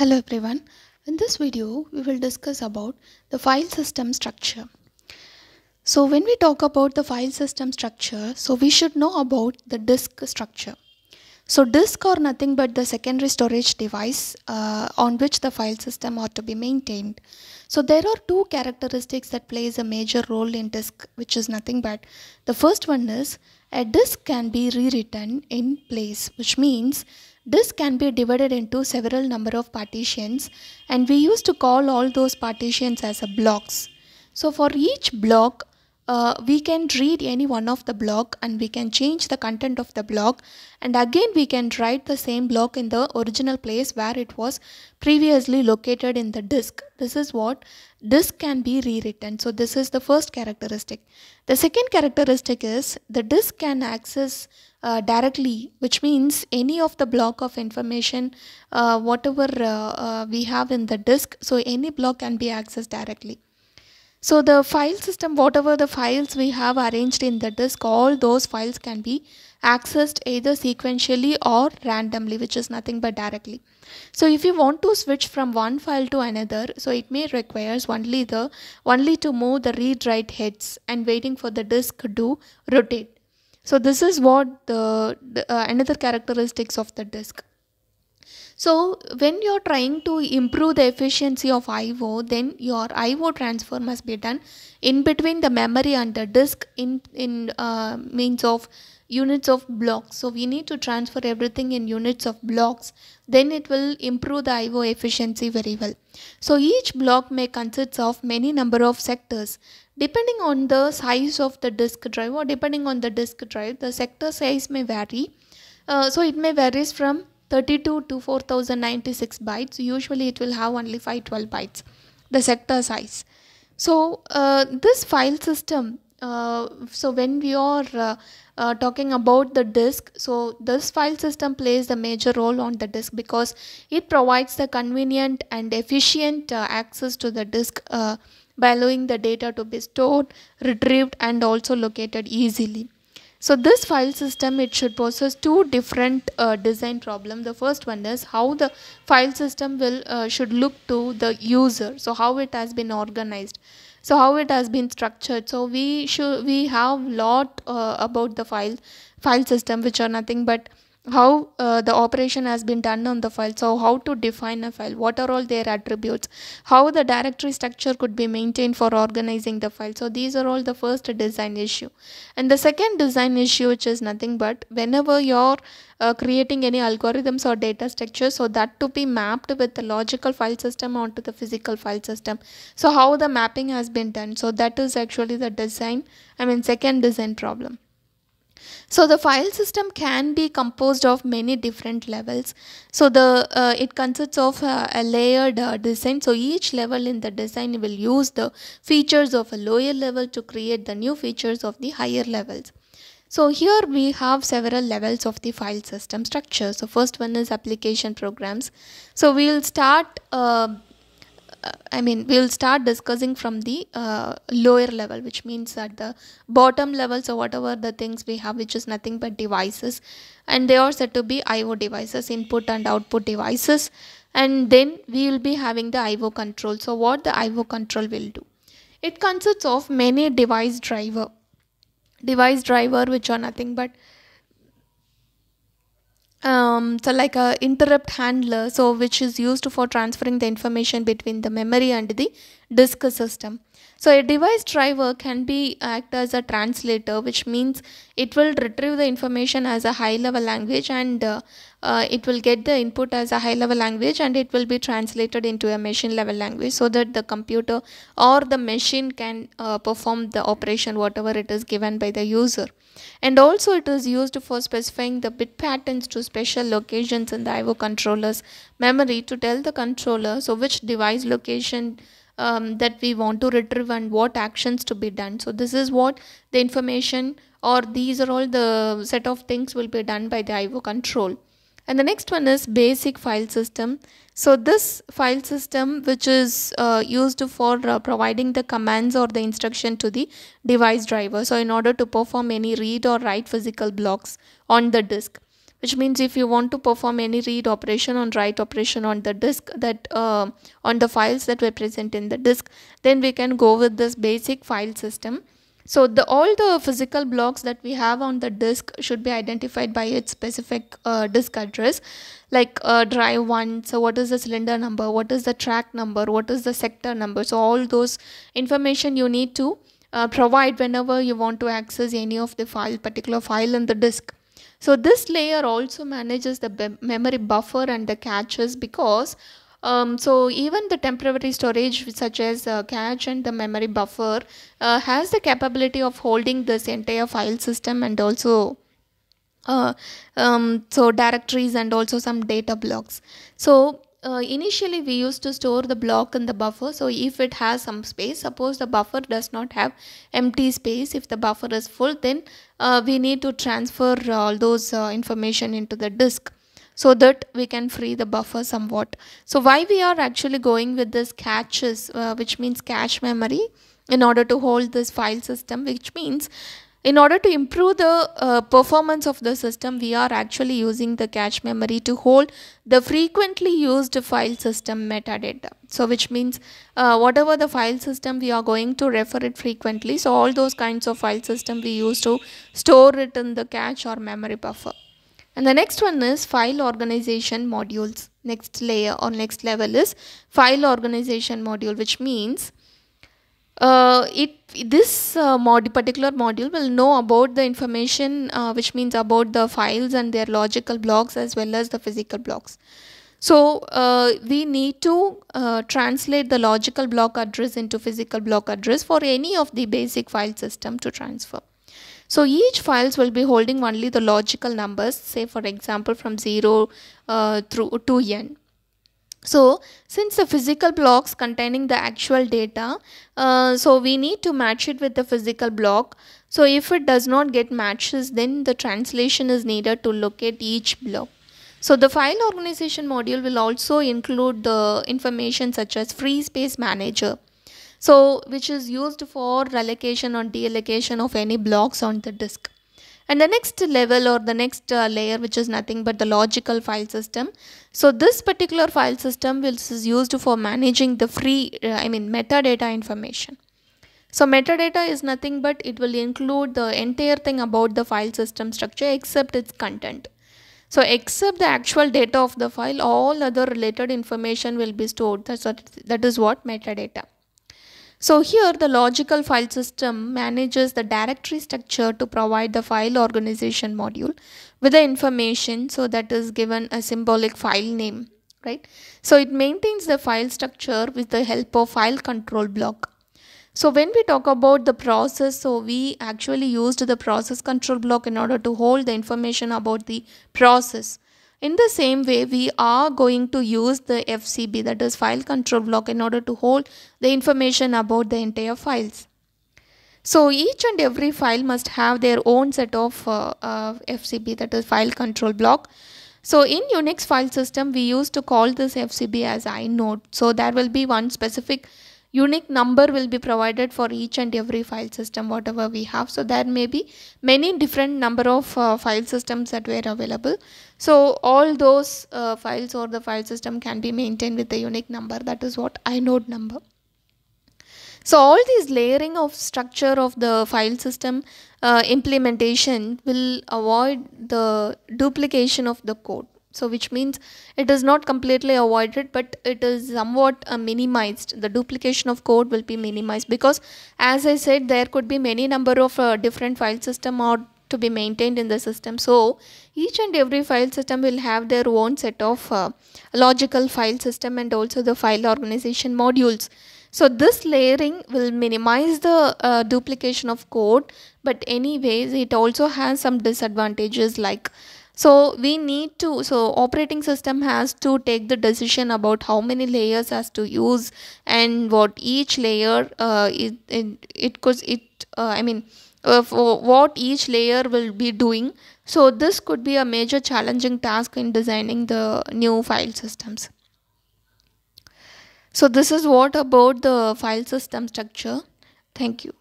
Hello everyone. In this video, we will discuss about the file system structure. So when we talk about the file system structure, so we should know about the disk structure. So disk are nothing but the secondary storage device uh, on which the file system ought to be maintained. So there are two characteristics that plays a major role in disk which is nothing but the first one is a disk can be rewritten in place which means disk can be divided into several number of partitions and we used to call all those partitions as a blocks. So for each block uh, we can read any one of the block and we can change the content of the block. And again we can write the same block in the original place where it was previously located in the disk. This is what disk can be rewritten. So this is the first characteristic. The second characteristic is the disk can access uh, directly which means any of the block of information uh, whatever uh, uh, we have in the disk. So any block can be accessed directly so the file system, whatever the files we have arranged in the disk, all those files can be accessed either sequentially or randomly, which is nothing but directly. So if you want to switch from one file to another, so it may requires only the only to move the read write heads and waiting for the disk to rotate. So this is what the, the uh, another characteristics of the disk. So when you're trying to improve the efficiency of IO, then your IO transfer must be done in between the memory and the disk in, in uh, means of units of blocks. So we need to transfer everything in units of blocks. Then it will improve the IO efficiency very well. So each block may consist of many number of sectors. Depending on the size of the disk drive or depending on the disk drive, the sector size may vary. Uh, so it may varies from 32 to 4096 bytes. Usually it will have only 512 bytes the sector size. So uh, this file system uh, so when we are uh, uh, talking about the disk so this file system plays the major role on the disk because it provides the convenient and efficient uh, access to the disk uh, by allowing the data to be stored retrieved and also located easily so this file system, it should possess two different uh, design problem. The first one is how the file system will uh, should look to the user. So how it has been organized. So how it has been structured. So we should we have lot uh, about the file file system which are nothing but how uh, the operation has been done on the file. So how to define a file? What are all their attributes? How the directory structure could be maintained for organizing the file? So these are all the first design issue. And the second design issue which is nothing but whenever you're uh, creating any algorithms or data structure so that to be mapped with the logical file system onto the physical file system. So how the mapping has been done? So that is actually the design i mean second design problem so the file system can be composed of many different levels. So the uh, it consists of uh, a layered uh, design. So each level in the design will use the features of a lower level to create the new features of the higher levels. So here we have several levels of the file system structure. So first one is application programs. So we will start uh, I mean, we'll start discussing from the uh, lower level, which means at the bottom level. So whatever the things we have, which is nothing but devices, and they are said to be I/O devices, input and output devices, and then we will be having the I/O control. So what the I/O control will do? It consists of many device driver, device driver, which are nothing but um, so like a interrupt handler so which is used for transferring the information between the memory and the disk system so a device driver can be act as a translator which means it will retrieve the information as a high level language and uh, uh, it will get the input as a high level language and it will be translated into a machine level language so that the computer or the machine can uh, perform the operation whatever it is given by the user. And also it is used for specifying the bit patterns to special locations in the IO controller's memory to tell the controller so which device location um, that we want to retrieve and what actions to be done. So this is what the information or these are all the set of things will be done by the IO control. And the next one is basic file system. So this file system which is uh, used for uh, providing the commands or the instruction to the device driver. So in order to perform any read or write physical blocks on the disk which means if you want to perform any read operation on write operation on the disk that uh, on the files that were present in the disk then we can go with this basic file system. So the all the physical blocks that we have on the disk should be identified by its specific uh, disk address. Like uh, drive 1 so what is the cylinder number? What is the track number? What is the sector number? So all those information you need to uh, provide whenever you want to access any of the file particular file in the disk so this layer also manages the memory buffer and the caches because um, so even the temporary storage such as uh, cache and the memory buffer uh, has the capability of holding this entire file system and also uh, um, so directories and also some data blocks. So uh, initially we used to store the block in the buffer. So if it has some space suppose the buffer does not have empty space if the buffer is full then uh, we need to transfer all those uh, information into the disk so that we can free the buffer somewhat. So why we are actually going with this caches uh, which means cache memory in order to hold this file system which means in order to improve the uh, performance of the system, we are actually using the cache memory to hold the frequently used file system metadata. So which means uh, whatever the file system we are going to refer it frequently. So all those kinds of file system we use to store it in the cache or memory buffer. And the next one is file organization modules. Next layer or next level is file organization module which means uh, it this uh, mod particular module will know about the information uh, which means about the files and their logical blocks as well as the physical blocks. So uh, we need to uh, translate the logical block address into physical block address for any of the basic file system to transfer. So each files will be holding only the logical numbers say for example from 0 uh, through to n so since the physical blocks containing the actual data, uh, so we need to match it with the physical block. So if it does not get matches, then the translation is needed to locate each block. So the file organization module will also include the information such as free space manager. So which is used for allocation or deallocation of any blocks on the disk and the next level or the next uh, layer which is nothing but the logical file system. So this particular file system is used for managing the free uh, i mean metadata information. So metadata is nothing but it will include the entire thing about the file system structure except its content. So except the actual data of the file all other related information will be stored. That's what that is what metadata so here the logical file system manages the directory structure to provide the file organization module with the information so that is given a symbolic file name right? So it maintains the file structure with the help of file control block. So when we talk about the process so we actually used the process control block in order to hold the information about the process in the same way, we are going to use the FCB that is file control block in order to hold the information about the entire files. So each and every file must have their own set of uh, uh, FCB that is file control block. So in Unix file system, we used to call this FCB as inode. So there will be one specific unique number will be provided for each and every file system whatever we have. So there may be many different number of uh, file systems that were available. So all those uh, files or the file system can be maintained with a unique number. That is what inode number. So all these layering of structure of the file system uh, implementation will avoid the duplication of the code so which means it is not completely avoided but it is somewhat uh, minimized. The duplication of code will be minimized because as i said there could be many number of uh, different file system or to be maintained in the system. So each and every file system will have their own set of uh, logical file system and also the file organization modules. So this layering will minimize the uh, duplication of code but anyways it also has some disadvantages like so we need to so operating system has to take the decision about how many layers has to use and what each layer uh, it, it, it could it uh, i mean uh, what each layer will be doing. So this could be a major challenging task in designing the new file systems. So this is what about the file system structure. Thank you